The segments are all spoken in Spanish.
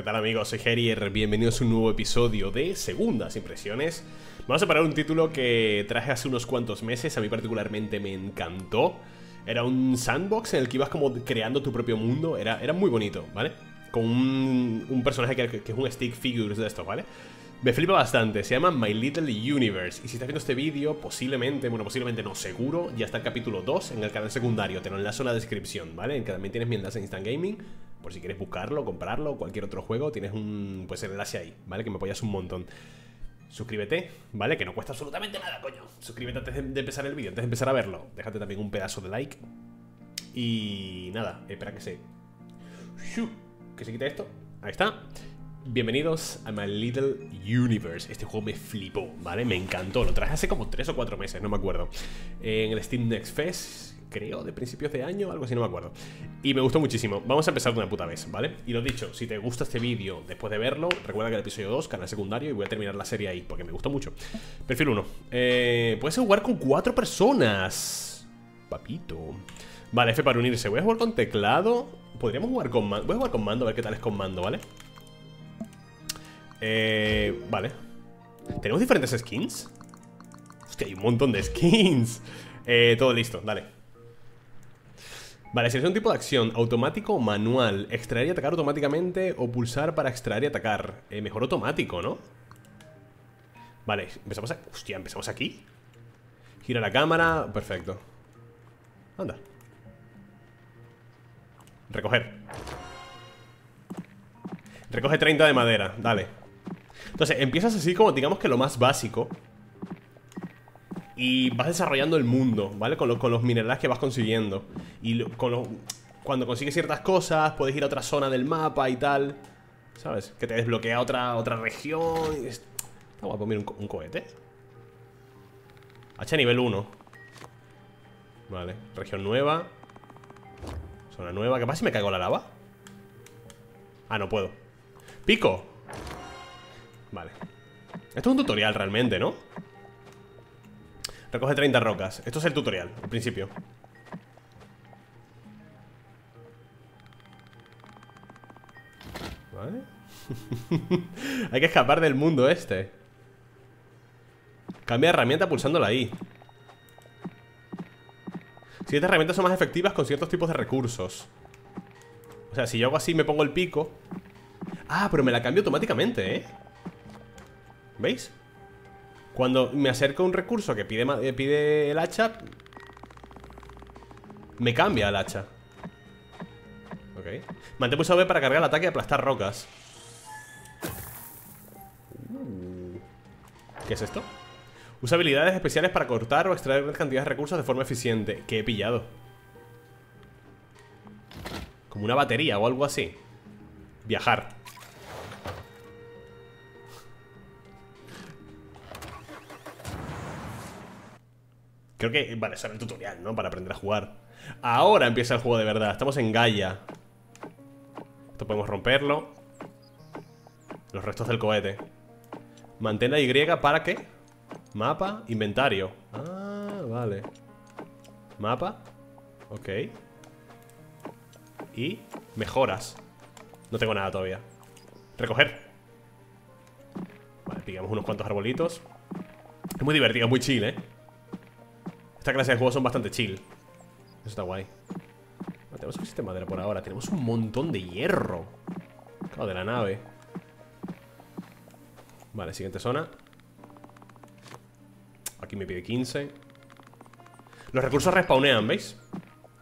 ¿Qué tal amigos? Soy Herier, bienvenidos a un nuevo episodio de Segundas Impresiones Vamos a parar un título que traje hace unos cuantos meses, a mí particularmente me encantó Era un sandbox en el que ibas como creando tu propio mundo, era, era muy bonito, ¿vale? Con un, personaje que, que, es un stick figures de estos, ¿vale? Me flipa bastante, se llama My Little Universe. Y si estás viendo este vídeo, posiblemente, bueno, posiblemente no, seguro Ya está el capítulo 2 en el canal secundario. Te lo enlazo en la descripción, ¿vale? En que también tienes mi enlace en Instant Gaming Por si quieres buscarlo, comprarlo, cualquier otro juego Tienes un, pues el enlace ahí, ¿vale? Que me apoyas un montón. Suscríbete, ¿vale? Que no cuesta absolutamente nada, coño. Suscríbete antes de, empezar el vídeo, antes de empezar a verlo. Déjate también un pedazo de like. Y nada, espera que se... Que se quite esto. Ahí está Bienvenidos a My Little Universe. Este juego me flipó, ¿vale? Me encantó. Lo traje hace como 3 o 4 meses, no me acuerdo. En el Steam Next Fest Creo, de principios de año, algo así, no me acuerdo. Y me gustó muchísimo. Vamos a empezar de una puta vez, ¿vale? Y lo dicho, si te gusta este vídeo después de verlo Recuerda que el episodio 2, canal secundario Y voy a terminar la serie ahí, porque me gustó mucho. Perfil 1 eh, Puedes jugar con 4 personas Papito. Vale, F para unirse. Voy a jugar con teclado. Podríamos jugar con mando Voy a jugar con mando, a ver qué tal es con mando, ¿vale? Eh, vale. ¿Tenemos diferentes skins? Hostia, hay un montón de skins. Eh, Todo listo, dale. Vale, selecciona un tipo de acción Automático o manual Extraer y atacar automáticamente O pulsar para extraer y atacar eh, Mejor automático, ¿no? Vale, empezamos a... Hostia, empezamos aquí. Gira la cámara Perfecto. Anda. Recoger. Recoge 30 de madera, dale entonces, empiezas así como digamos que lo más básico Y vas desarrollando el mundo, ¿vale? Con, con los minerales que vas consiguiendo Y cuando consigues ciertas cosas Puedes ir a otra zona del mapa y tal ¿Sabes? Que te desbloquea otra, otra región Está guapo, mira, un, cohete H nivel 1 Vale, región nueva Zona nueva ¿Qué pasa si me caigo la lava? Ah, no puedo Pico Vale. Esto es un tutorial realmente, ¿no? Recoge 30 rocas. Esto es el tutorial, al principio. Vale. Hay que escapar del mundo este. Cambia herramienta pulsando la I Ciertas herramientas son más efectivas con ciertos tipos de recursos. O sea, si yo hago así me pongo el pico. Ah, pero me la cambio automáticamente, ¿eh? ¿Veis? Cuando me acerco a un recurso que pide, eh, pide el hacha Me cambia el hacha. Ok. Mantén pulsado B para cargar el ataque y aplastar rocas. Uh. ¿Qué es esto? Usa habilidades especiales para cortar o extraer cantidades de recursos de forma eficiente. Que he pillado. Como una batería o algo así. Viajar Creo que, vale, eso era el tutorial, ¿no? Para aprender a jugar. Ahora empieza el juego de verdad. Estamos en Gaia. Esto podemos romperlo. Los restos del cohete. Mantén la Y para qué? Mapa, inventario. Ah, vale. Mapa. Ok. Y mejoras. No tengo nada todavía. Recoger. Vale, pillamos unos cuantos arbolitos. Es muy divertido, es muy chill, ¿eh? Esta clase de juegos son bastante chill. Eso está guay. Tenemos suficiente madera por ahora. Tenemos un montón de hierro. Claro, de la nave. Vale, siguiente zona. Aquí me pide 15 Los recursos respawnean, ¿veis?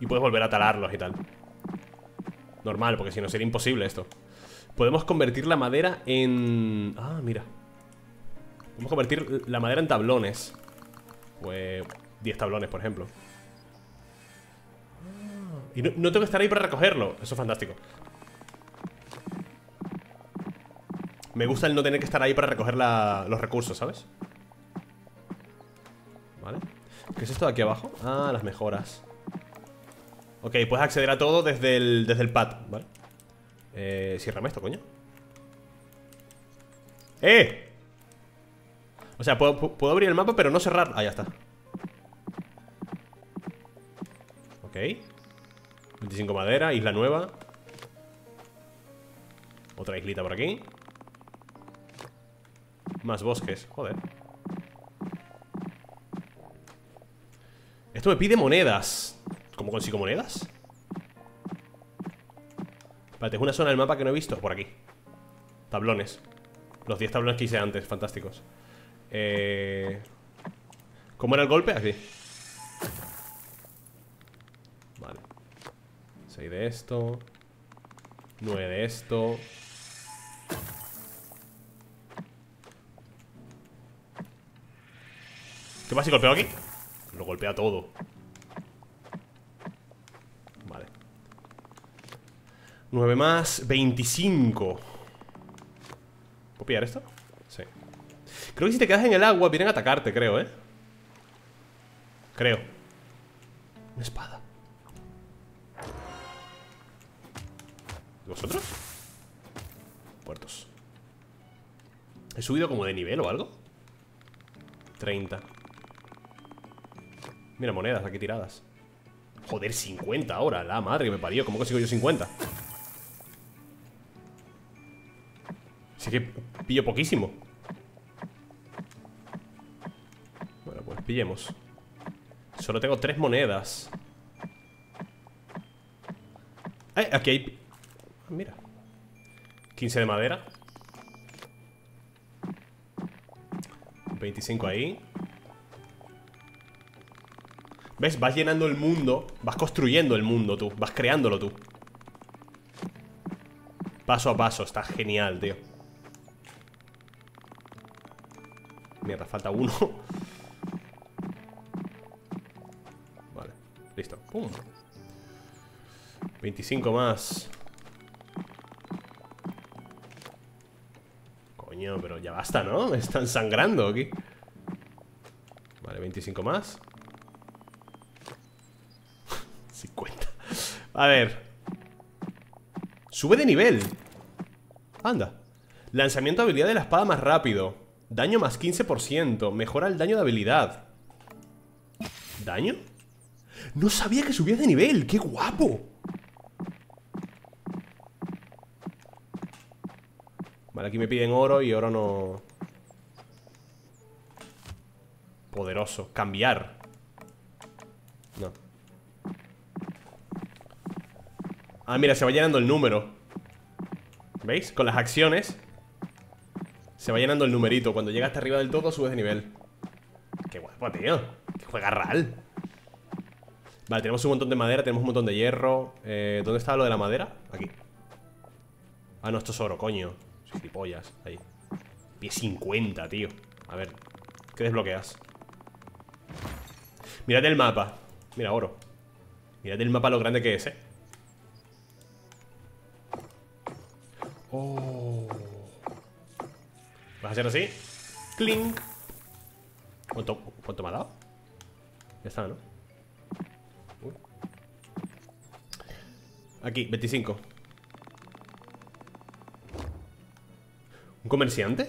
Y puedes volver a talarlos y tal. Normal, porque si no sería imposible esto. Podemos convertir la madera en... Ah, mira. Podemos convertir la madera en tablones. Pues... 10 tablones, por ejemplo Y no, tengo que estar ahí para recogerlo Eso es fantástico Me gusta el no tener que estar ahí para recoger los recursos, ¿sabes? Vale ¿Qué es esto de aquí abajo? Ah, las mejoras Ok, puedes acceder a todo desde el, desde el pad, ¿vale? Eh, ciérrame esto, coño ¡Eh! O sea, puedo, puedo abrir el mapa pero no cerrar Ah, ya está 25 madera, isla nueva. Otra islita por aquí. Más bosques, joder. Esto me pide monedas. ¿Cómo consigo monedas? Vale, tengo una zona del mapa que no he visto. Por aquí. Tablones. Los 10 tablones que hice antes, fantásticos. Eh... ¿Cómo era el golpe? Aquí Vale 6 de esto 9 de esto. ¿Qué pasa si golpeo aquí? Lo golpea todo. Vale. 9 más 25 ¿Puedo pillar esto? Sí. Creo que si te quedas en el agua vienen a atacarte, creo, ¿eh? Creo. Una espada ¿Y vosotros? Muertos ¿He subido como de nivel o algo? 30 Mira, monedas aquí tiradas. Joder, 50 ahora, la madre que me parió. ¿Cómo consigo yo 50? Sí que pillo poquísimo. Bueno, pues pillemos. Solo tengo tres monedas. Ay, aquí hay... Mira. 15 de madera. 25 ahí. ¿Ves? Vas llenando el mundo Vas construyendo el mundo tú Vas creándolo tú. Paso a paso Está genial, tío. Mierda, falta uno. Vale, listo. Pum. 25 más Coño, pero ya basta, ¿no? Me están sangrando aquí. Vale, 25 más. 50 A ver. Sube de nivel. Anda. Lanzamiento de habilidad de la espada más rápido. Daño más 15% Mejora el daño de habilidad. ¿Daño? No sabía que subía de nivel. ¡Qué guapo! Vale, aquí me piden oro y oro no... Poderoso. Cambiar. No. Ah, mira, se va llenando el número. ¿Veis? Con las acciones Se va llenando el numerito. Cuando llega hasta arriba del todo subes de nivel. Qué guapo, tío. Que juega real Vale, tenemos un montón de madera Tenemos un montón de hierro. Eh, ¿Dónde estaba lo de la madera? Aquí. Ah, no, esto es oro, coño pollas ahí Pie 50, tío A ver, ¿qué desbloqueas? Mírate el mapa Mira, oro Mírate el mapa lo grande que es, eh Oh. ¿Vas a hacer así? Clink. ¿Cuánto, ¿Cuánto me ha dado? Ya está, ¿no? Aquí, 25 ¿Un comerciante?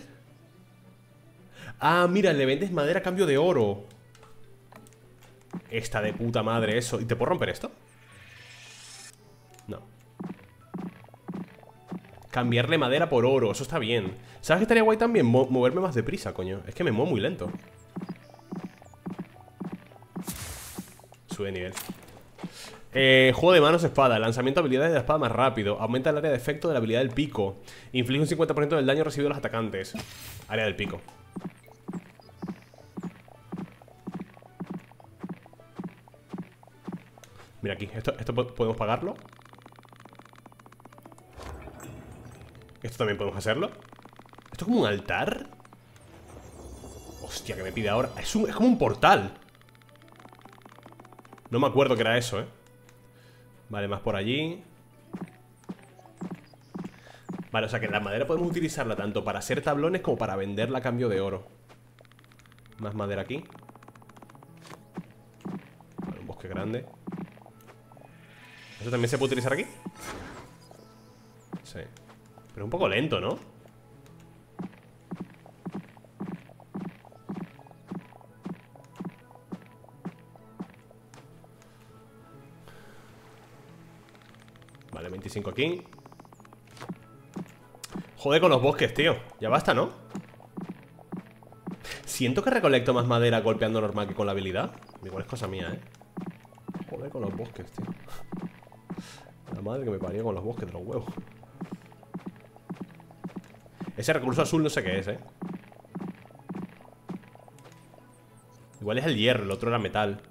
Ah, mira, le vendes madera a cambio de oro. Está de puta madre eso. ¿Y te puedo romper esto? Cambiarle madera por oro, eso está bien. ¿Sabes qué estaría guay también? moverme más deprisa, coño. Es que me muevo muy lento. Sube nivel eh, juego de manos espada. Lanzamiento de habilidades de la espada más rápido. Aumenta el área de efecto de la habilidad del pico. Inflige un 50% del daño recibido a los atacantes. Área del pico. Mira aquí, esto, podemos pagarlo. Esto también podemos hacerlo. ¿Esto es como un altar? Hostia, que me pide ahora. Es, es como un portal. No me acuerdo que era eso, eh Vale, más por allí. Vale, o sea que la madera podemos utilizarla tanto para hacer tablones como para venderla a cambio de oro. Más madera aquí. Vale, un bosque grande. ¿Eso también se puede utilizar aquí? Sí. Pero un poco lento, ¿no? 25 aquí. Joder con los bosques, tío. Ya basta, ¿no? Siento que recolecto más madera golpeando normal que con la habilidad. Igual es cosa mía, ¿eh? Joder con los bosques, tío. La madre que me parió con los bosques de los huevos. Ese recurso azul no sé qué es, ¿eh? Igual es el hierro, el otro era metal.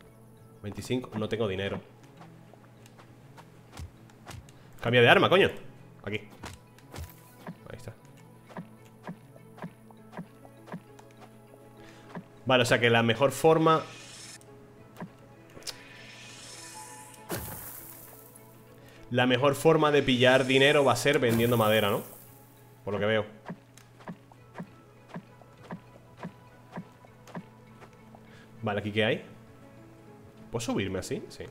25, no tengo dinero Cambia de arma, coño Aquí Ahí está Vale, o sea que la mejor forma La mejor forma de pillar dinero va a ser vendiendo madera, ¿no? Por lo que veo Vale, ¿aquí qué hay? ¿Puedo subirme así? Sí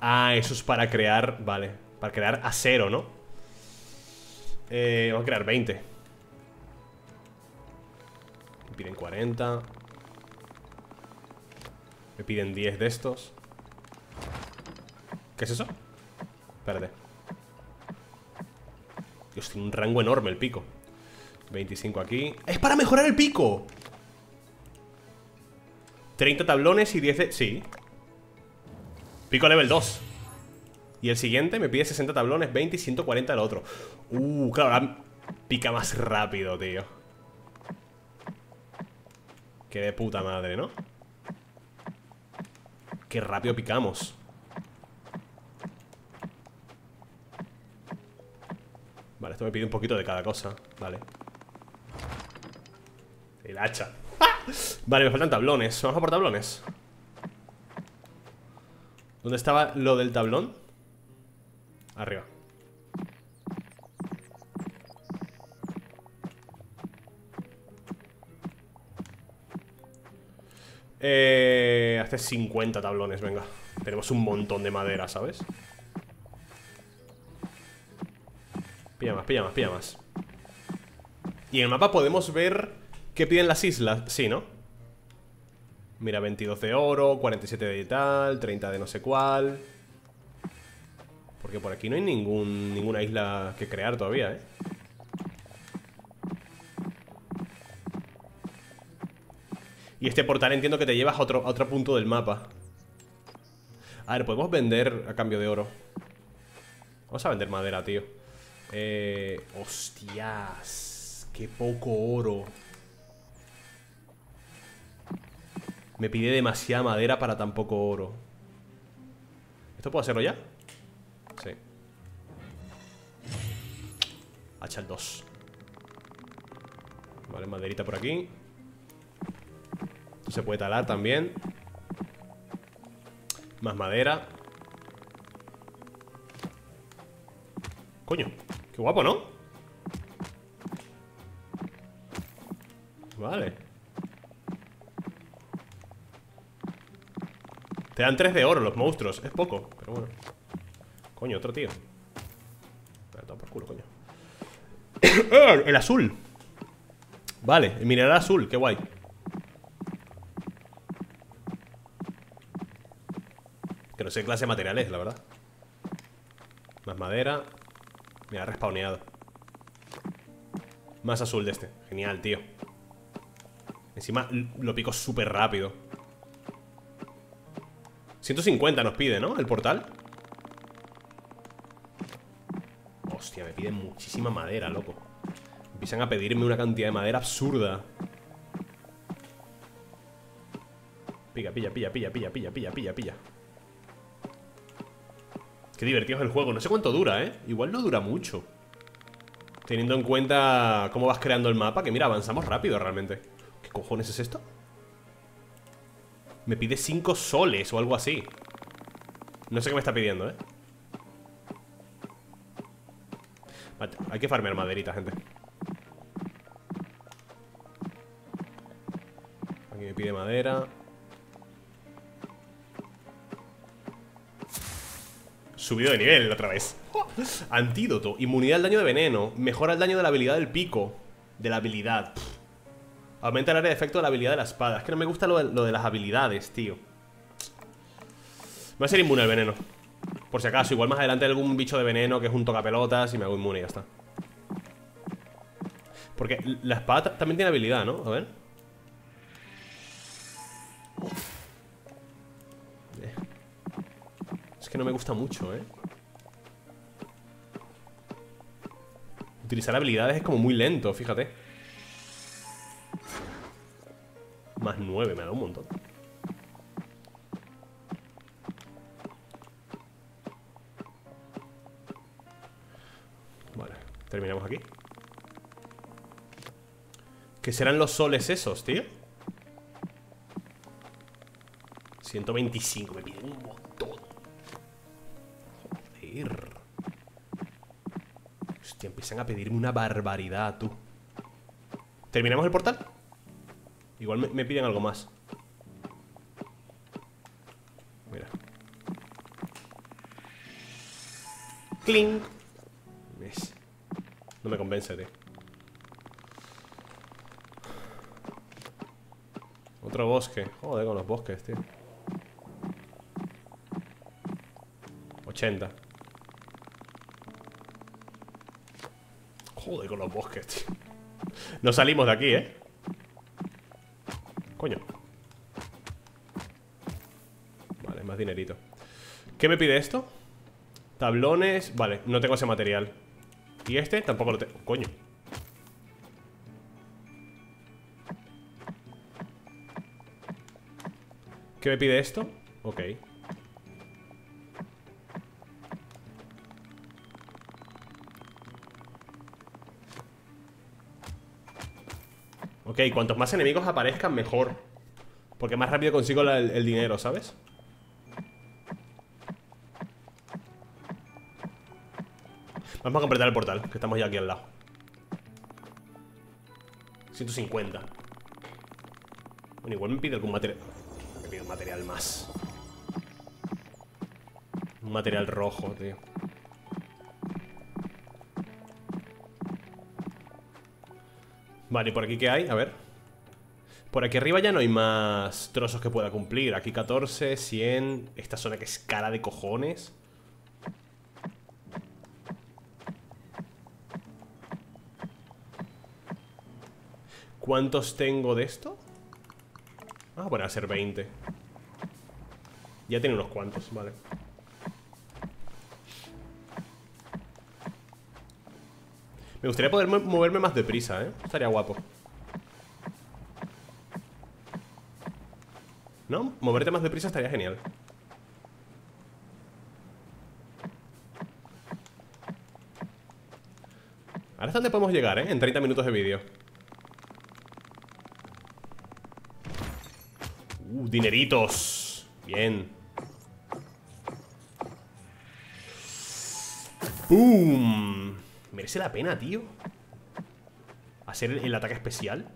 Ah, eso es para crear... Vale, para crear acero, ¿no? Eh, vamos a crear 20 Me piden 40 Me piden 10 de estos. ¿Qué es eso? Espérate. Dios, tiene un rango enorme el pico. 25 aquí. ¡Es para mejorar el pico! 30 tablones y 10 de... Sí Pico level 2 Y el siguiente me pide 60 tablones, 20 y 140 el otro. Uh, claro, ahora pica más rápido, tío. Qué de puta madre, ¿no? Qué rápido picamos. Vale, esto me pide un poquito de cada cosa. Vale. El hacha. Vale, me faltan tablones. Vamos a por tablones ¿Dónde estaba lo del tablón? Arriba Eh, hace 50 tablones, venga Tenemos un montón de madera, ¿sabes? Pilla más, pilla más, pilla más Y en el mapa podemos ver ¿Qué piden las islas? Sí, ¿no? Mira, 22 de oro, 47 de tal, 30 de no sé cuál. Porque por aquí no hay ningún, ninguna isla que crear todavía, ¿eh? Y este portal entiendo que te llevas a otro, a otro punto del mapa. A ver, podemos vender a cambio de oro Vamos a vender madera, tío. Eh... Hostias Qué poco oro Me pide demasiada madera para tan poco oro. ¿Esto puedo hacerlo ya? Sí. Hacha el 2 Vale, maderita por aquí. Se puede talar también. Más madera. Coño, qué guapo, ¿no? Vale Te dan 3 de oro los monstruos. Es poco, pero bueno. Coño, otro tío. Me por culo, coño. El azul. Vale, el mineral azul, qué guay. Que no sé clase de materiales, la verdad. Más madera. Me ha respawneado. Más azul de este. Genial, tío. Encima lo pico súper rápido 150 nos pide, ¿no? El portal. Hostia, me piden muchísima madera, loco. Empiezan a pedirme una cantidad de madera absurda. Pilla, pilla, pilla, pilla, pilla, pilla, pilla, pilla, pilla. Qué divertido es el juego. No sé cuánto dura, ¿eh? Igual no dura mucho. Teniendo en cuenta cómo vas creando el mapa Que mira, avanzamos rápido realmente. ¿Qué cojones es esto? Me pide 5 soles o algo así. No sé qué me está pidiendo, ¿eh? Vale, hay que farmear maderita, gente. Aquí me pide madera. Subido de nivel otra vez. Antídoto, inmunidad al daño de veneno Mejora el daño de la habilidad del pico. De la habilidad Aumenta el área de efecto de la habilidad de la espada Es que no me gusta lo de, las habilidades, tío Va a ser inmune al veneno Por si acaso, igual más adelante algún bicho de veneno que es un tocapelotas y me hago inmune y ya está. Porque la espada también tiene habilidad, ¿no? A ver. Eh. Es que no me gusta mucho, ¿eh? Utilizar habilidades es como muy lento, fíjate. Más 9, me da un montón. Vale, terminamos aquí. ¿Qué serán los soles esos, tío? 125, me piden un montón. Joder. Hostia, empiezan a pedirme una barbaridad, tú. ¿Terminamos el portal? Igual me, piden algo más. Mira. Clink. No me convence, tío. Otro bosque. Joder, con los bosques, tío. 80. Joder, con los bosques, tío. No salimos de aquí, ¿eh? Coño. Vale, más dinerito. ¿Qué me pide esto? Tablones. Vale, no tengo ese material. Y este tampoco lo tengo. Coño. ¿Qué me pide esto? Ok. Ok, cuantos más enemigos aparezcan, mejor. Porque más rápido consigo el, el dinero, ¿sabes? Vamos a completar el portal, que estamos ya aquí al lado. 150 Bueno, igual me pide algún material Me pide un material más. Un material rojo, tío Vale, ¿y por aquí qué hay? A ver. Por aquí arriba ya no hay más trozos que pueda cumplir. Aquí 14, 100 Esta zona que es cara de cojones. ¿Cuántos tengo de esto? Ah, bueno, a ser 20 Ya tiene unos cuantos, vale Me gustaría poder moverme más deprisa, ¿eh? Estaría guapo ¿No? Moverte más deprisa estaría genial Ahora es donde podemos llegar, ¿eh? En 30 minutos de vídeo Uh, dineritos Bien ¡Boom! Merece la pena, tío Hacer el, ataque especial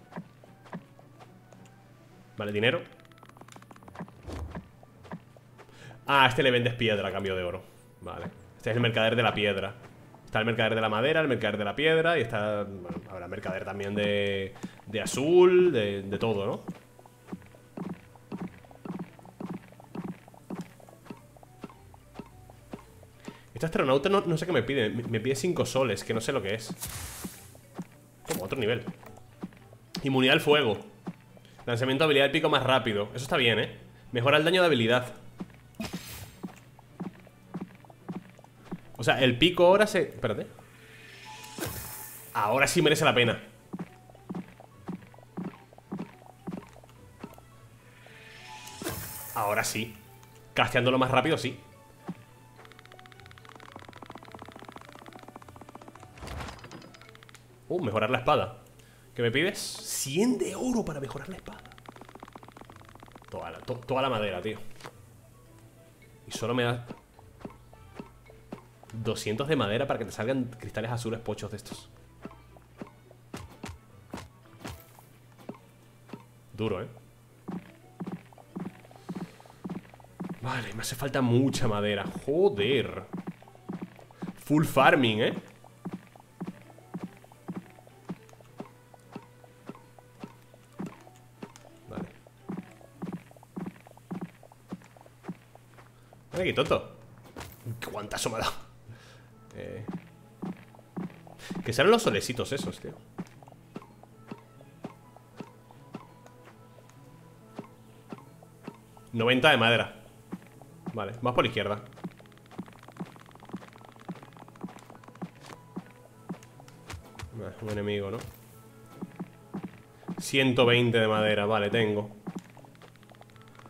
Vale, dinero. Ah, este le vendes piedra a cambio de oro. Vale. Este es el mercader de la piedra. Está el mercader de la madera, el mercader de la piedra Y está, bueno, habrá mercader también de, de azul de, de todo, ¿no? Este astronauta no, sé qué me pide. Me, pide 5 soles, que no sé lo que es. Como otro nivel. Inmunidad al fuego. Lanzamiento de habilidad de pico más rápido. Eso está bien, ¿eh? Mejora el daño de habilidad. O sea, el pico ahora se... Espérate. Ahora sí merece la pena. Ahora sí. Casteándolo más rápido, sí Uh, mejorar la espada ¿Qué me pides? 100 de oro para mejorar la espada Toda la, toda la madera, tío Y solo me da 200 de madera para que te salgan cristales azules pochos de estos Duro, ¿eh? Vale, me hace falta mucha madera Joder Full farming, ¿eh? Aquí, tonto guantazo me ha dado. Eh... Que serán los solecitos esos, tío. ¿90 de madera Vale, más por la izquierda Un enemigo, ¿no? 120 de madera, vale, tengo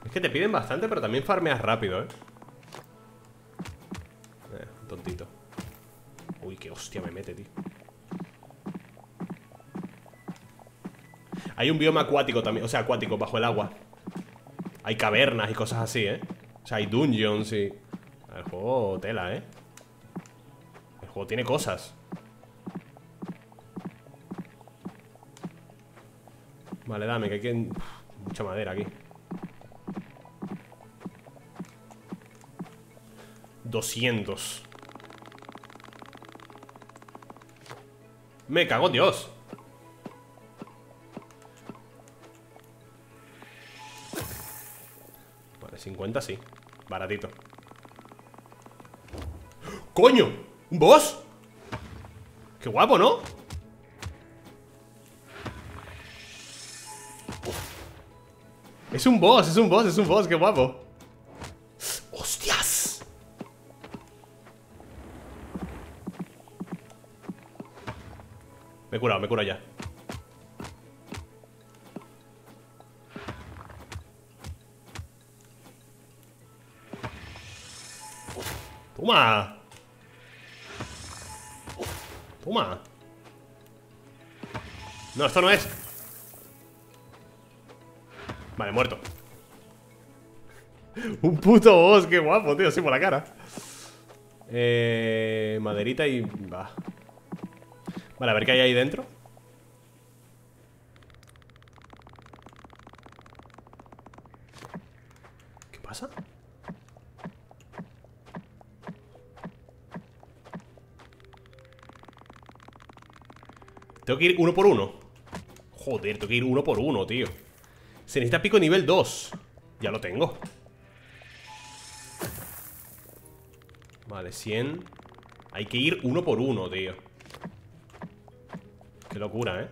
Es que te piden bastante, pero también farmeas rápido, ¿eh? Uy, qué hostia me mete, tío. Hay un bioma acuático también, o sea, acuático, bajo el agua. Hay cavernas y cosas así, ¿eh? O sea, hay dungeons y... El juego tela, ¿eh? El juego tiene cosas. Vale, dame, que hay mucha madera aquí. 200 Me cago Dios Vale, 50 sí Baratito ¡Coño! ¿Un boss? Qué guapo, ¿no? Es un boss, es un boss, es un boss, qué guapo Me he curado, me he curado ya. Toma. Toma. No, esto no es. Vale, muerto. Un puto boss, qué guapo, tío, así por la cara. Eh... Maderita y... Va Vale, a ver qué hay ahí dentro. ¿Qué pasa? Tengo que ir uno por uno. Joder, tengo que ir uno por uno, tío. Se necesita pico nivel 2 Ya lo tengo. Vale, 100 Hay que ir uno por uno, tío Qué locura, ¿eh?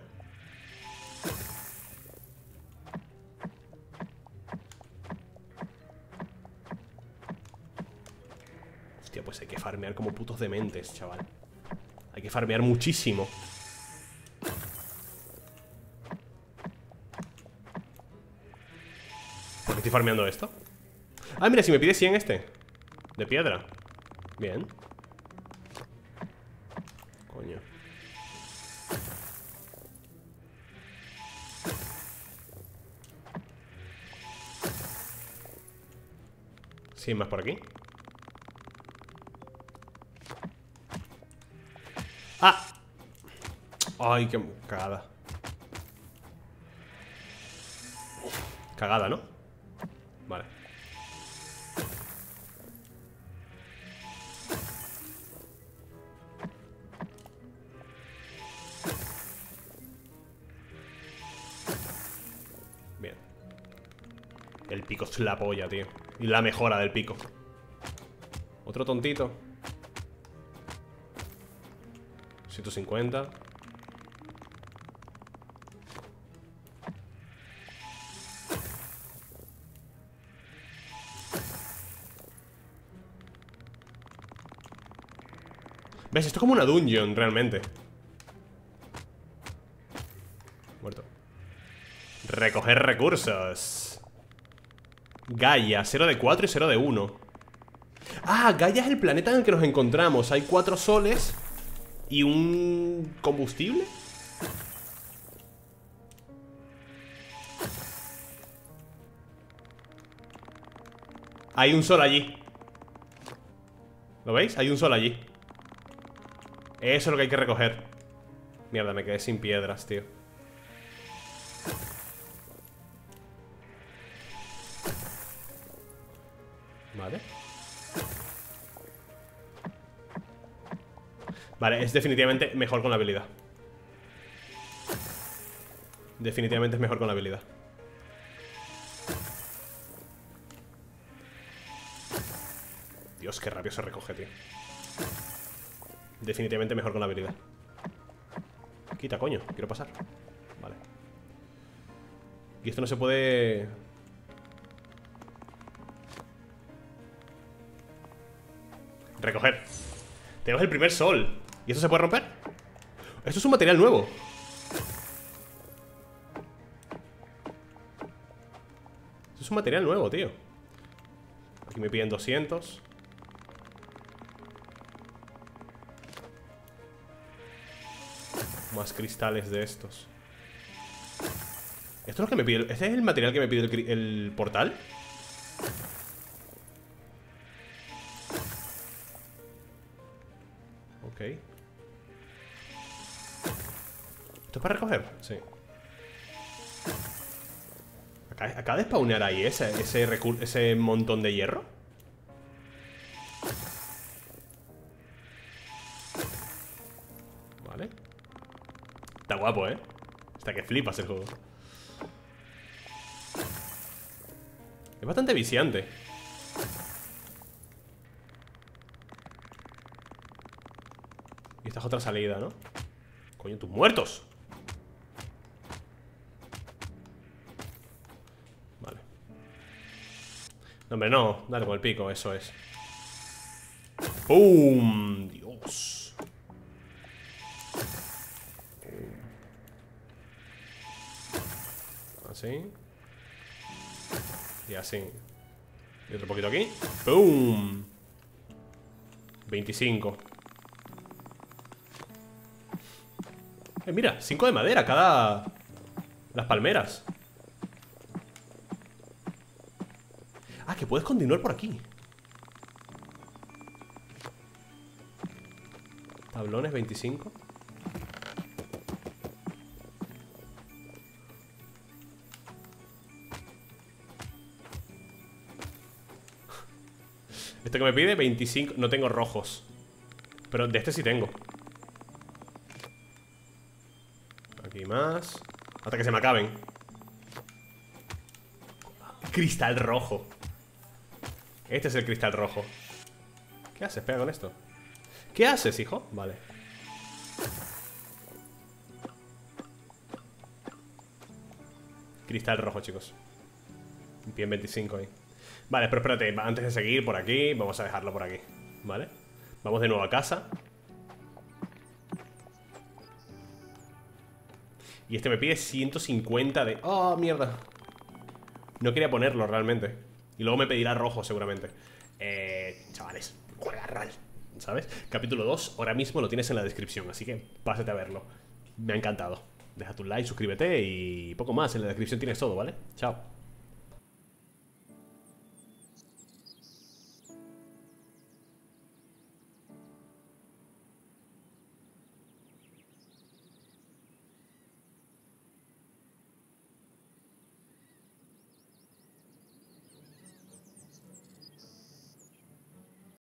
Hostia, pues hay que farmear como putos dementes, chaval. Hay que farmear muchísimo. Estoy farmeando esto Ah, mira, si me pide 100 este. De piedra. Bien Sí, más por aquí. ¡Ah! Ay, qué cagada. Cagada, ¿no? Vale. Bien. El pico es la polla, tío Y la mejora del pico. Otro tontito. 150 ¿Ves? Esto es como una dungeon, realmente. Muerto. Recoger recursos Gaia, 0 de 4 y 0 de 1 Ah, Gaia es el planeta en el que nos encontramos. Hay cuatro soles Y un... combustible. Hay un sol allí. ¿Lo veis? Hay un sol allí. Eso es lo que hay que recoger. Mierda, me quedé sin piedras, tío Vale, es definitivamente mejor con la habilidad. Definitivamente es mejor con la habilidad. Dios, qué rápido se recoge, tío. Definitivamente mejor con la habilidad. Quita, coño, quiero pasar. Vale. Y esto no se puede... Recoger. Tenemos el primer sol ¿Y esto se puede romper? Esto es un material nuevo Esto es un material nuevo, tío Aquí me piden 200 Más cristales de estos ¿Esto es lo que me pide? ¿Este es el material que me pide el, el portal? ¿Esto es para recoger? Sí. Acaba de spawnear ahí ese, ese, ese montón de hierro. Vale. Está guapo, ¿eh? Está que flipas el juego. Es bastante viciante. Y esta es otra salida, ¿no? Coño, tus muertos No, hombre, no Dale con el pico, eso es. ¡Pum! Dios. Así. Y así. Y otro poquito aquí. ¡Pum! 25 Eh, mira, 5 de madera cada... Las palmeras que puedes continuar por aquí. Tablones 25 Esto que me pide 25 No tengo rojos Pero de este sí tengo. Aquí más Hasta que se me acaben. Cristal rojo Este es el cristal rojo ¿Qué haces? Pega con esto ¿Qué haces, hijo? Vale Cristal rojo, chicos Bien 25 ahí Vale, pero espérate, antes de seguir por aquí Vamos a dejarlo por aquí, ¿vale? Vamos de nuevo a casa Y este me pide 150 de... ¡Oh, mierda! No quería ponerlo realmente Y luego me pedirá rojo seguramente. Eh... Chavales, juega RAL ¿Sabes? Capítulo 2, ahora mismo lo tienes en la descripción Así que pásate a verlo. Me ha encantado. Deja tu like, suscríbete y poco más. En la descripción tienes todo, ¿vale? Chao